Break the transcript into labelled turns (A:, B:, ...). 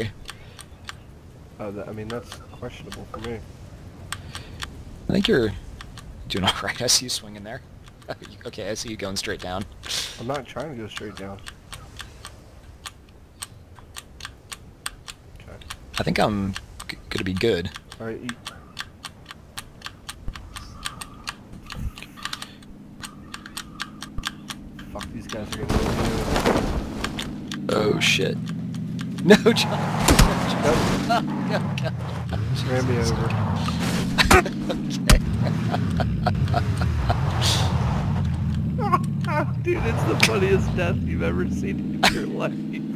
A: Uh, that, I mean, that's questionable for me.
B: I think you're doing all right. I see you swinging there. okay, I see you going straight down.
A: I'm not trying to go straight down. Okay.
B: I think I'm gonna be good.
A: Alright, eat. Fuck, these guys are gonna
B: Oh shit. No, John.
A: Nope.
B: No, no, no.
A: Ran me over.
B: okay.
A: Dude, it's the funniest death you've ever seen in your life.